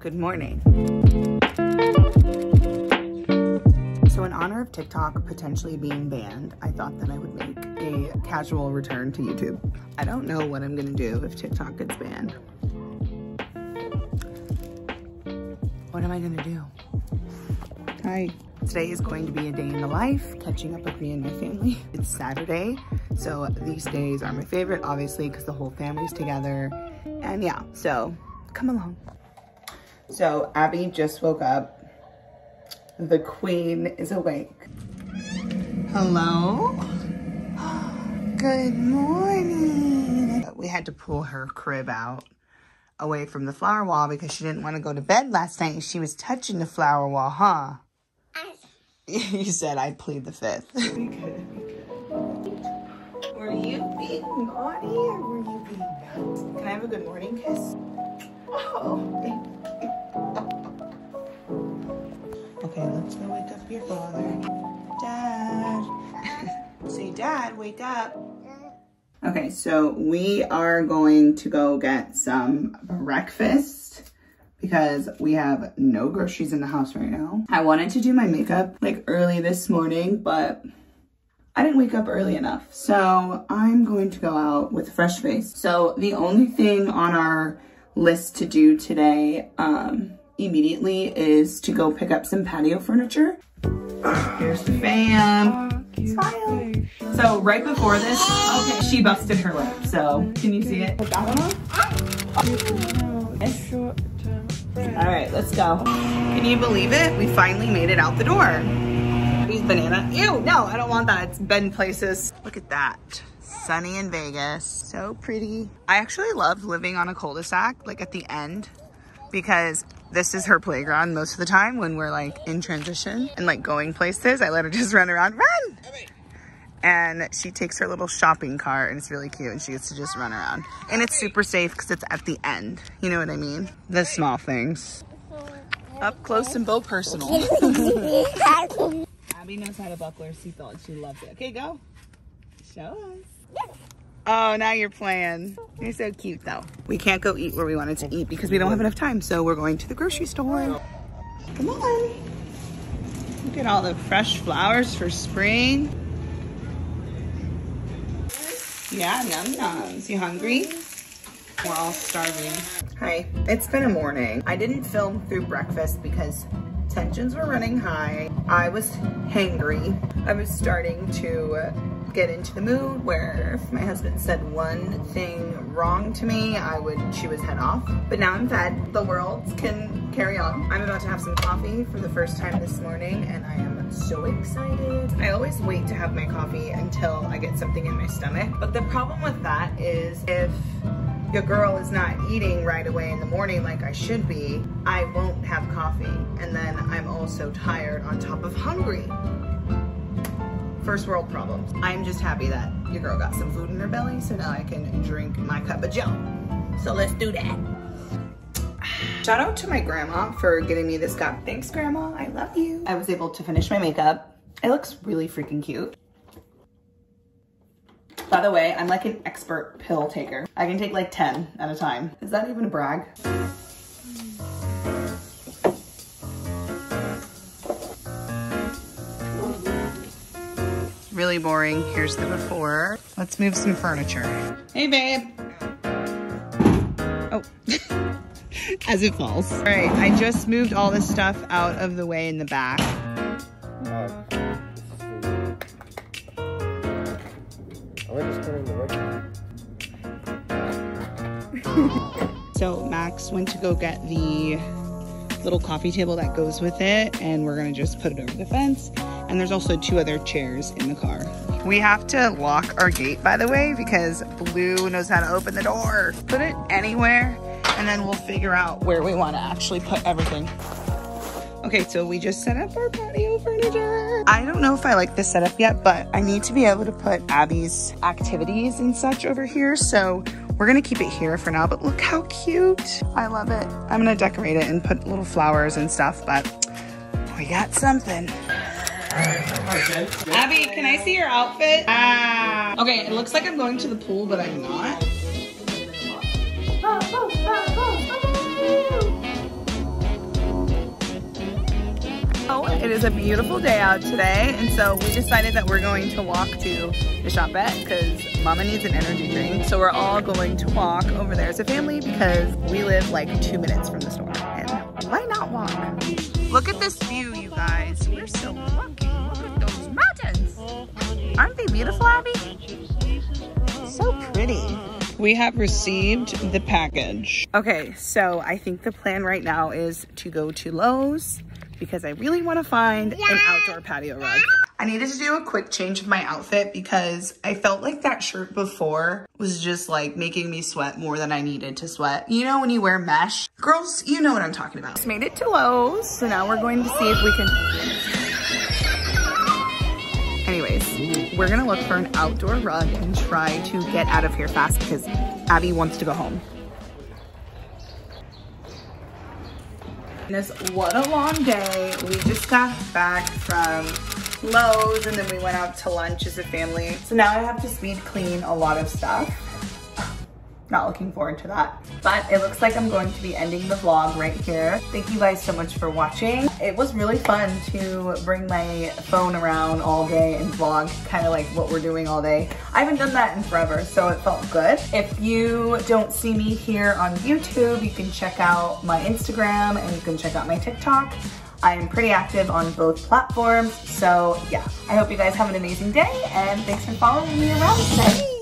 Good morning. So in honor of TikTok potentially being banned, I thought that I would make a casual return to YouTube. I don't know what I'm gonna do if TikTok gets banned. What am I gonna do? Hi. Today is going to be a day in the life, catching up with me and my family. It's Saturday, so these days are my favorite, obviously, because the whole family's together. And yeah, so come along. So Abby just woke up. The queen is awake. Hello? Good morning. We had to pull her crib out away from the flower wall because she didn't want to go to bed last night. She was touching the flower wall, huh? you said I plead the fifth. Were you being naughty or were you being nice? Can I have a good morning kiss? Oh, Okay, let's go wake up your father. Dad. Say, Dad, wake up. Okay, so we are going to go get some breakfast because we have no groceries in the house right now. I wanted to do my makeup like early this morning, but I didn't wake up early enough. So I'm going to go out with a fresh face. So the only thing on our list to do today um, immediately is to go pick up some patio furniture. Here's the fam. Smile. So right before this, okay, she busted her lip. So can you see it? Put that one on. All right, let's go. Can you believe it? We finally made it out the door. These banana. Ew, no, I don't want that. It's been places. Look at that. Sunny in Vegas. So pretty. I actually love living on a cul-de-sac, like at the end, because this is her playground most of the time when we're like in transition and like going places. I let her just run around, run! and she takes her little shopping cart and it's really cute and she gets to just run around. And it's super safe because it's at the end. You know what i mean? The small things. Up close and bow personal. Abby knows how to buckle her seatbelt and she loves it. Okay go. Show us oh now you're playing you're so cute though we can't go eat where we wanted to eat because we don't have enough time so we're going to the grocery store come on look at all the fresh flowers for spring yeah, yum yums. You hungry? We're all starving. Hi, it's been a morning. I didn't film through breakfast because tensions were running high. I was hangry. I was starting to get into the mood where if my husband said one thing wrong to me, I would chew his head off. But now I'm fed. The world can carry on. I'm about to have some coffee for the first time this morning and I am so excited. I always wait to have my coffee until I get something in my stomach. But the problem with that is if your girl is not eating right away in the morning like I should be, I won't have coffee. And then I'm also tired on top of hungry. First world problems. I'm just happy that your girl got some food in her belly, so now I can drink my cup of joe. So let's do that. Shout out to my grandma for getting me this cup. Thanks, grandma. I love you. I was able to finish my makeup. It looks really freaking cute. By the way, I'm like an expert pill taker. I can take like 10 at a time. Is that even a brag? Really boring. Here's the before. Let's move some furniture. Hey, babe. Oh. as it falls. All right, I just moved all this stuff out of the way in the back. so Max went to go get the little coffee table that goes with it and we're gonna just put it over the fence. And there's also two other chairs in the car. We have to lock our gate, by the way, because Blue knows how to open the door. Put it anywhere and then we'll figure out where we want to actually put everything. Okay, so we just set up our patio furniture. I don't know if I like this setup yet, but I need to be able to put Abby's activities and such over here. So we're gonna keep it here for now, but look how cute. I love it. I'm gonna decorate it and put little flowers and stuff, but we got something. Abby, can I see your outfit? Ah. Okay, it looks like I'm going to the pool, but I'm not. Oh, it is a beautiful day out today, and so we decided that we're going to walk to the shopette because Mama needs an energy drink. So we're all going to walk over there as a family because we live like two minutes from the store. And why not walk? Look at this view, guys. We're so lucky. Look at those mountains. Aren't they beautiful, Abby? So pretty. We have received the package. Okay, so I think the plan right now is to go to Lowe's because I really want to find yeah. an outdoor patio rug. I needed to do a quick change of my outfit because I felt like that shirt before was just like making me sweat more than I needed to sweat. You know when you wear mesh? Girls, you know what I'm talking about. Just made it to Lowe's, so now we're going to see if we can... Anyways, we're gonna look for an outdoor rug and try to get out of here fast because Abby wants to go home. Goodness, what a long day. We just got back from Lowe's and then we went out to lunch as a family. So now I have to speed clean a lot of stuff. Not looking forward to that. But it looks like I'm going to be ending the vlog right here. Thank you guys so much for watching. It was really fun to bring my phone around all day and vlog kind of like what we're doing all day. I haven't done that in forever, so it felt good. If you don't see me here on YouTube, you can check out my Instagram and you can check out my TikTok. I am pretty active on both platforms. So yeah, I hope you guys have an amazing day and thanks for following me around today.